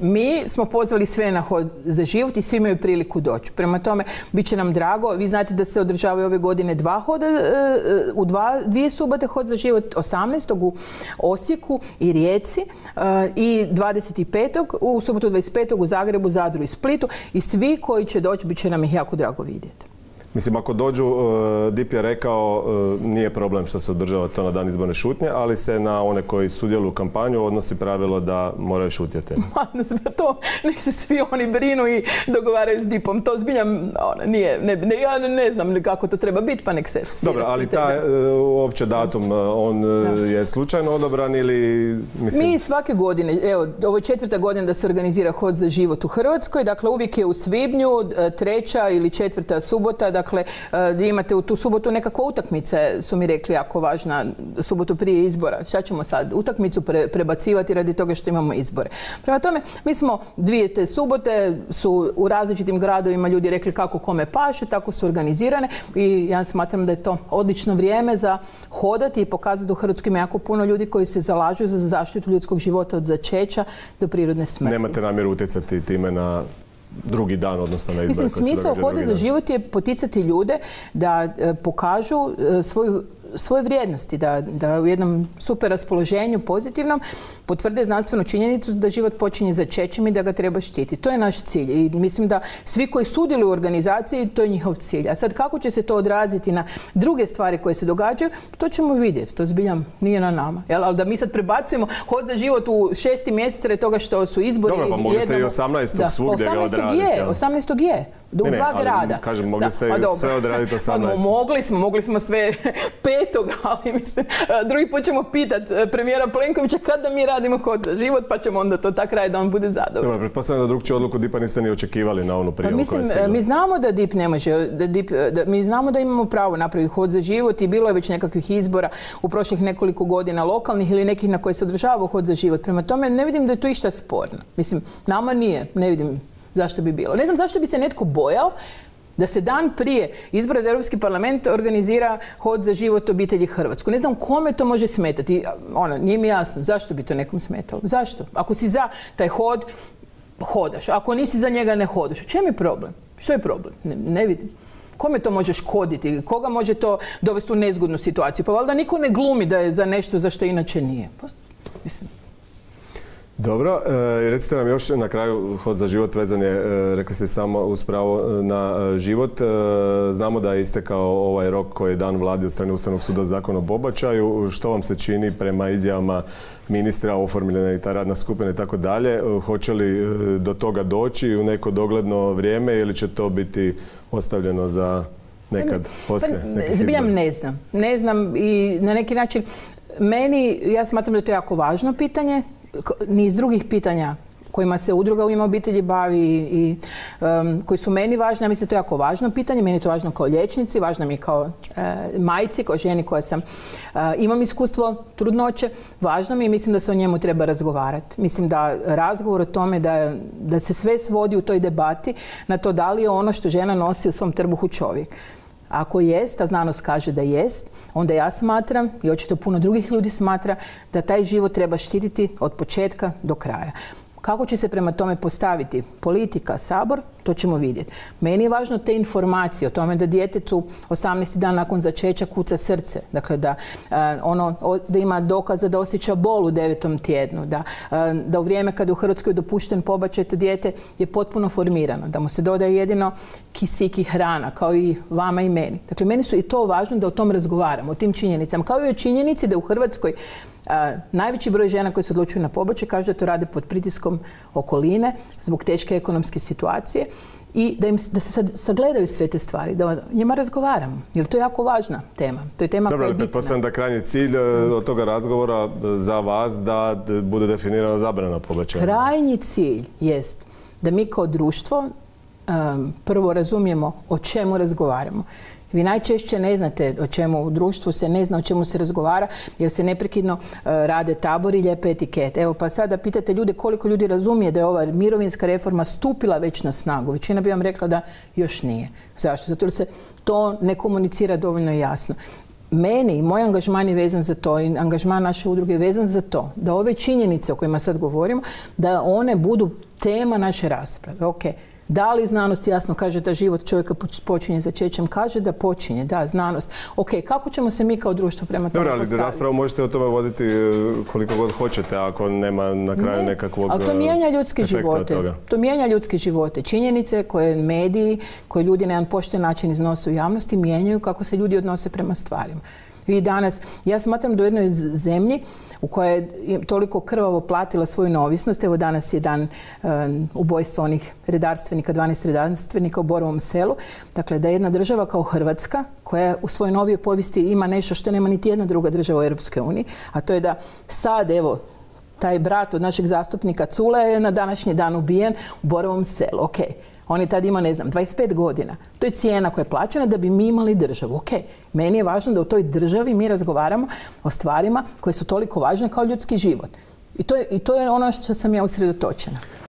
mi smo pozvali sve na hod za život i svi imaju priliku doći. Prema tome, bit će nam drago. Vi znate da se održavaju ove godine dva hoda, e, e, u dva, dvije subote hod za život, 18. u Osijeku i Rijeci e, i 25. u subotu 25. u Zagrebu, Zadru i Splitu i svi koji će doći bit će nam ih jako drago vidjeti. Mislim, ako dođu, uh, Dip je rekao, uh, nije problem što se održava to na dan izborne šutnje, ali se na one koji sudjeluju u kampanju odnosi pravilo da moraju šutjeti. to nek se svi oni brinu i dogovaraju s Dipom. To zbiljam, ono, nije, ne, ja ne znam kako to treba biti, pa nek se Dobro, ali taj uh, uopće datum, on je slučajno odobran ili... Mislim... Mi svake godine, evo, ovo je četvrta godina da se organizira hod za život u Hrvatskoj, dakle uvijek je u svibnju, treća ili četvrta subota, Dakle, e, imate u tu subotu nekakve utakmice, su mi rekli, jako važna, subotu prije izbora. Šta ćemo sad? Utakmicu prebacivati radi toga što imamo izbore. Prema tome, mi smo dvije te subote, su u različitim gradovima ljudi rekli kako kome paše, tako su organizirane i ja smatram da je to odlično vrijeme za hodati i pokazati u Hrvatskoj ima jako puno ljudi koji se zalažu za zaštitu ljudskog života od začeća do prirodne smrti. Nemate namjeru utjecati time na drugi dan, odnosno na izbore. Mislim, smisao Hode za život je poticati ljude da e, pokažu e, svoju svoje vrijednosti, da, da u jednom super raspoloženju, pozitivnom, potvrde znanstvenu činjenicu da život počinje začećem i da ga treba štiti. To je naš cilj i mislim da svi koji sudjeluju u organizaciji, to je njihov cilj. A sad kako će se to odraziti na druge stvari koje se događaju, to ćemo vidjeti. To zbiljam nije na nama. Jel? Ali da mi sad prebacujemo hod za život u šesti mjesec radi toga što su izbori. Dobro, pa mogli ste i 18. Da, svugdje 18. odraditi. Je, 18. je, u dva grada. Kažem, mogli ste sve odraditi 18. mogli smo, mogli smo sve petog, ali mislim, drugi put ćemo pitat e, premijera Plenkovića kada mi radimo hod za život, pa ćemo onda to tak raditi da on bude zadovoljan. Dobro, pretpostavljam da drugčiju odluku DIP-a niste ni očekivali na onu prijavu pa mislim, mi znamo da DIP ne može, da DIP, da, mi znamo da imamo pravo napraviti hod za život i bilo je već nekakvih izbora u prošlih nekoliko godina lokalnih ili nekih na koje se održava hod za život. Prema tome ne vidim da je to išta sporno. Mislim, nama nije, ne vidim zašto bi bilo. Ne znam zašto bi se netko bojao da se dan prije izbora za Europski parlament organizira hod za život obitelji Hrvatsku. Ne znam kome to može smetati. Ono, nije mi jasno. Zašto bi to nekom smetalo? Zašto? Ako si za taj hod, hodaš. Ako nisi za njega, ne hodaš. U čem je problem? Što je problem? Ne, ne vidim. Kome to može škoditi? Koga može to dovesti u nezgodnu situaciju? Pa valjda niko ne glumi da je za nešto za što inače nije. Pa, mislim, dobro, e, recite nam još na kraju hod za život vezan je, e, rekli ste samo uz pravo e, na život. Znamo da je istekao ovaj rok koji je dan vladi od strane Ustavnog suda zakon o pobačaju. Što vam se čini prema izjavama ministra, oformljena i ta radna skupina i tako dalje? Hoće li do toga doći u neko dogledno vrijeme ili će to biti ostavljeno za nekad pa poslije? Pa, zbijam ne znam. Ne znam i na neki način meni, ja smatram da je to jako važno pitanje niz drugih pitanja kojima se udruga u ime obitelji bavi i koji su meni važni. Ja mislim to je jako važno pitanje. Meni je to važno kao liječnici, važno mi je kao e, majci, kao ženi koja sam, e, imam iskustvo trudnoće. Važno mi je, mislim da se o njemu treba razgovarati. Mislim da razgovor o tome da, da se sve svodi u toj debati na to da li je ono što žena nosi u svom trbuhu čovjek. Ako jest, a znanost kaže da jest, onda ja smatram i očito puno drugih ljudi smatra da taj život treba štititi od početka do kraja. Kako će se prema tome postaviti politika, sabor, to ćemo vidjeti. Meni je važno te informacije o tome da djetetu 18. dan nakon začeća kuca srce. Dakle, da, eh, ono, da ima dokaza da osjeća bol u devetom tjednu. Da, eh, da u vrijeme kada je u Hrvatskoj dopušten pobačaj to dijete je potpuno formirano. Da mu se dodaje jedino kisik i hrana, kao i vama i meni. Dakle, meni su i to važno da o tom razgovaramo, o tim činjenicama. Kao i o činjenici da u Hrvatskoj najveći broj žena koji se odlučuju na pobačaj kaže da to rade pod pritiskom okoline zbog teške ekonomske situacije i da, im, da se sad sagledaju sve te stvari, da o njima razgovaramo. Jer to je jako važna tema. To je tema Dobro, koja je bitna. da krajnji cilj e, od toga razgovora za vas da bude definirana zabrana pobačaja. Krajnji cilj jest da mi kao društvo prvo razumijemo o čemu razgovaramo. Vi najčešće ne znate o čemu u društvu se ne zna o čemu se razgovara jer se neprekidno e, rade tabori i lijepe etikete. Evo pa sada pitate ljude koliko ljudi razumije da je ova mirovinska reforma stupila već na snagu. Većina bi vam rekla da još nije. Zašto? Zato jer se to ne komunicira dovoljno jasno meni i moj angažman je vezan za to i angažman naše udruge je vezan za to da ove činjenice o kojima sad govorimo, da one budu tema naše rasprave. Ok, da li znanost jasno kaže da život čovjeka počinje začećem? Kaže da počinje, da, znanost. Ok, kako ćemo se mi kao društvo prema tome Dobro, ali raspravu možete o tome voditi e, koliko god hoćete, ako nema na kraju nekakvog Ali to mijenja ljudske živote. To mijenja ljudske živote. Činjenice koje mediji, koje ljudi na jedan pošten način iznose u javnosti, mijenjaju kako se ljudi odnose prema stvarima. Vi danas, ja smatram da u jednoj zemlji u kojoj je toliko krvavo platila svoju neovisnost. Evo danas je dan ubojstva onih redarstvenika, 12 redarstvenika u Borovom selu. Dakle, da je jedna država kao Hrvatska, koja u svojoj novijoj povijesti ima nešto što nema niti jedna druga država u Europskoj uniji, a to je da sad, evo, taj brat od našeg zastupnika Cule je na današnji dan ubijen u Borovom selu. Ok, on je tad imao, ne znam, 25 godina. To je cijena koja je plaćena da bi mi imali državu. Ok, meni je važno da u toj državi mi razgovaramo o stvarima koje su toliko važne kao ljudski život. I to je, i to je ono što sam ja usredotočena.